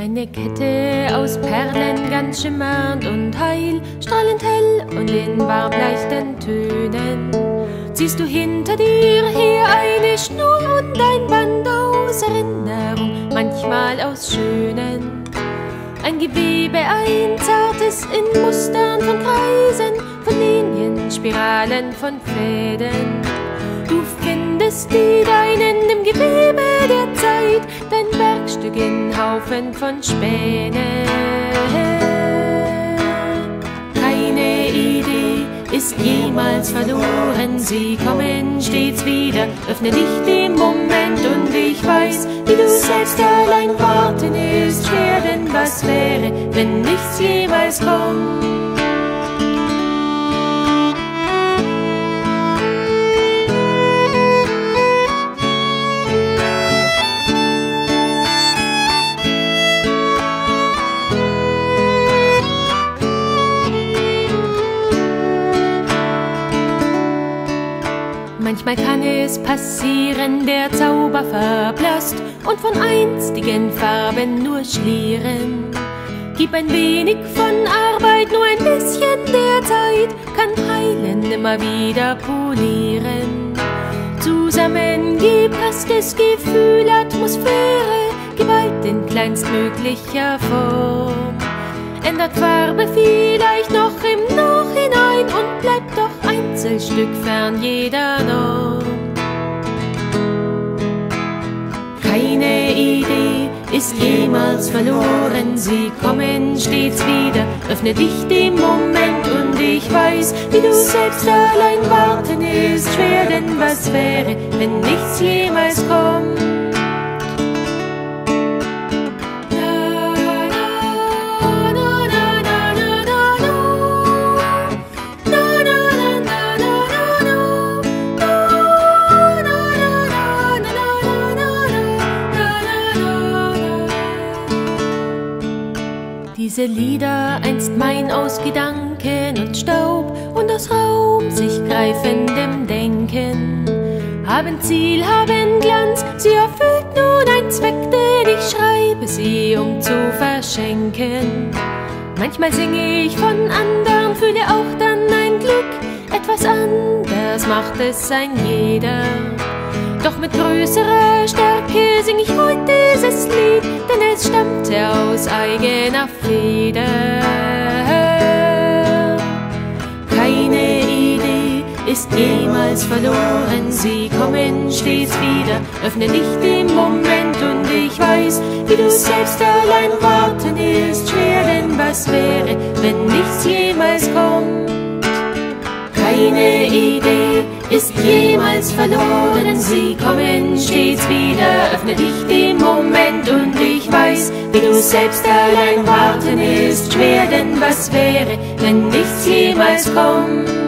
Eine Kette aus Perlen, ganz schimmernd und heil, strahlend hell und in warm leichten Tönen. Ziehst du hinter dir her eine Schnur und ein Band aus Erinnerung, manchmal aus schönen. Ein Gewebe, ein zartes in Mustern von Kreisen, von Linien, Spiralen, von Fäden. Du findest die deinen Haufen von Spänen. Keine Idee ist jemals verloren, sie kommen stets wieder. Öffne dich dem Moment und ich weiß, wie du selbst allein warten ist schwer, denn was wäre, wenn nichts jemals kommt? Manchmal kann es passieren, der Zauber verblasst und von einstigen Farben nur schlieren. Gib ein wenig von Arbeit, nur ein bisschen der Zeit, kann heilen, immer wieder polieren. Zusammengepasstes Gefühl, Atmosphäre, Gewalt in kleinstmöglicher Form. Ändert Farbe vielleicht noch im Nachhinein und bleibt doch Einzelstück fern jeder Norm. Keine Idee ist jemals verloren, sie kommen stets wieder. Öffne dich dem Moment und ich weiß, wie du selbst allein warten ist schwer, denn was wäre, wenn nichts jemals kommt? Diese Lieder einst mein aus Gedanken und Staub und aus Raum sich greifendem Denken haben Ziel, haben Glanz, sie erfüllt nun ein Zweck, denn ich schreibe sie, um zu verschenken. Manchmal singe ich von anderen, fühle auch dann ein Glück, etwas anders macht es ein jeder. Doch mit größerer Stärke sing ich heute dieses Lied, denn es stammte aus eigener Feder. Keine Idee ist jemals verloren, sie kommen stets wieder. Öffne dich dem Moment und ich weiß, wie du selbst allein warten ist schwer, denn was wäre, wenn nichts jemals kommt? Keine Idee ist jemals verloren, sie kommen stets wieder. Öffne dich dem Moment und ich weiß, wie du selbst allein warten ist schwer, denn was wäre, wenn nichts jemals kommt?